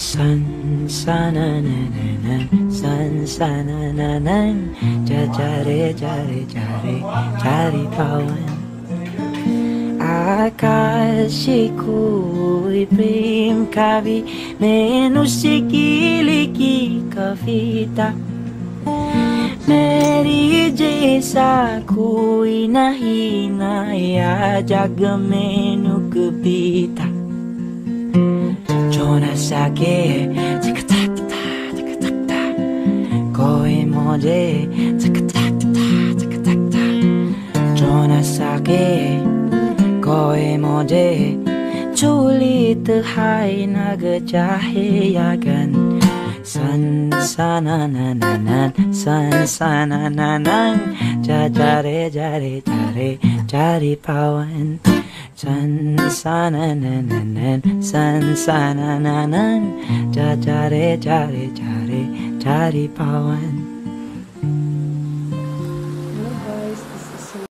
San sanananan, san sanananan, ja jare jare jare jare pawan. आकाशको प्रेम काव्य मनुष्य की लिखी कविता मेरी जैसा कोई नहीं नया जग में नुक 시작이 차크타크타 차크타크타 거의 뭐지 차크타크타 차크타크타 전화싸기 거의 뭐지 졸리듯하이 나 그자 해 야간 산산나나나난 산산나나난 자자레 자레 자레 자리 파원 ja jare jare jare jare pawan san sanananan san sanananan ja jare jare jare jare pawan